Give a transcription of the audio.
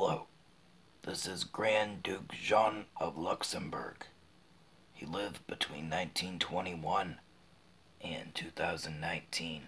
Hello, this is Grand Duke Jean of Luxembourg. He lived between 1921 and 2019.